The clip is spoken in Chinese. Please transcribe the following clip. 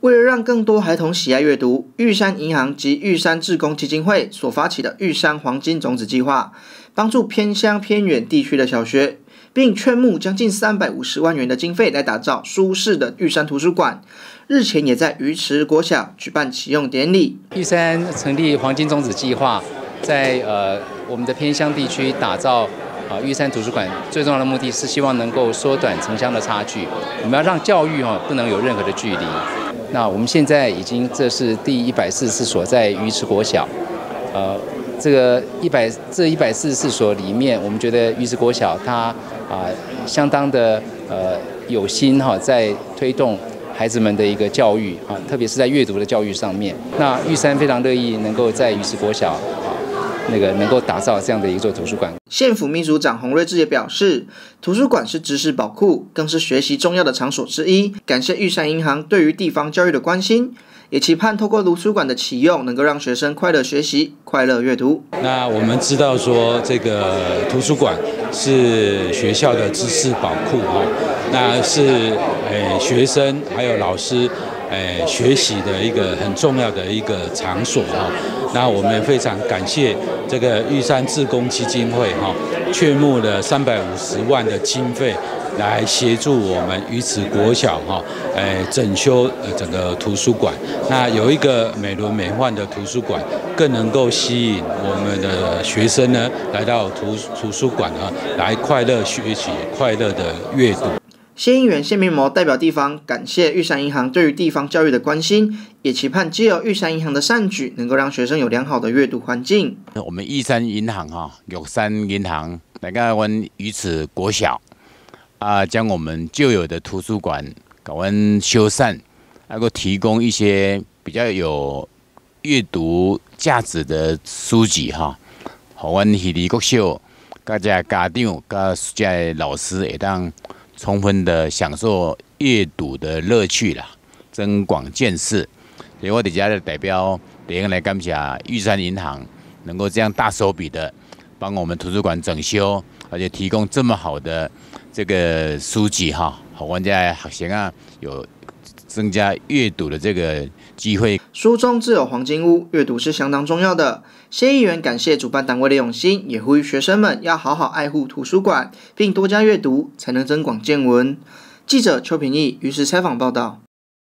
为了让更多孩童喜爱阅读，玉山银行及玉山志工基金会所发起的玉山黄金种子计划，帮助偏乡偏远地区的小学，并劝募将近三百五十万元的经费来打造舒适的玉山图书馆。日前也在鱼池国小举办启用典礼。玉山成立黄金种子计划，在呃我们的偏乡地区打造啊玉山图书馆，最重要的目的是希望能够缩短城乡的差距。我们要让教育哈不能有任何的距离。那我们现在已经这是第一百四十四所在鱼池国小，呃，这个一百这一百四十四所里面，我们觉得鱼池国小它啊相当的呃有心哈，在推动孩子们的一个教育啊，特别是在阅读的教育上面。那玉山非常乐意能够在鱼池国小。那个能够打造这样的一座图书馆。县府秘书长洪瑞智也表示，图书馆是知识宝库，更是学习重要的场所之一。感谢玉山银行对于地方教育的关心，也期盼透过图书馆的启用，能够让学生快乐学习、快乐阅读。那我们知道说，这个图书馆是学校的知识宝库哈，那是诶学生还有老师。诶，学习的一个很重要的一个场所哈。那我们非常感谢这个玉山志工基金会哈，确募了三百五十万的经费来协助我们鱼池国小哈，诶，整修呃整个图书馆。那有一个美轮美奂的图书馆，更能够吸引我们的学生呢来到图图书馆啊，来快乐学习、快乐的阅读。谢应元、谢明模代表地方感谢玉山银行对于地方教育的关心，也期盼借由玉山银行的善举，能够让学生有良好的阅读环境。我们玉山银行哈，玉山银行来个我们鱼池国小啊，将我们旧有的图书馆搞完修缮，能够提供一些比较有阅读价值的书籍哈，好，我们喜力国小各家家长、各家老师会当。充分的享受阅读的乐趣啦，增广见识。所以我底下的代表，连夜来感谢玉山银行，能够这样大手笔的帮我们图书馆整修，而且提供这么好的这个书籍哈，好玩家学生啊有增加阅读的这个机会。书中自有黄金屋，阅读是相当重要的。谢议员感谢主办单位的用心，也呼吁学生们要好好爱护图书馆，并多加阅读，才能增广见闻。记者邱平义于是采访报道。